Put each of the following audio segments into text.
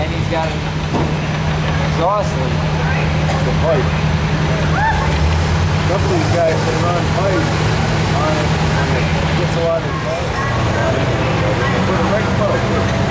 and he's got an exhaust. It's a pipe. Some of these guys, they run pipes on and it gets a lot of... For the right boat.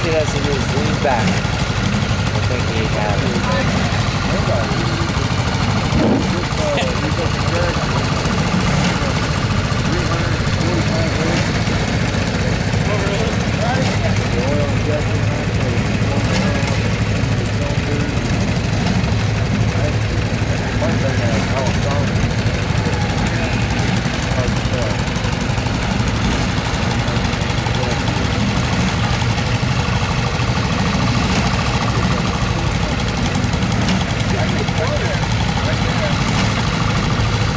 Has to do is lean back. I think he has it. Pulling the pickup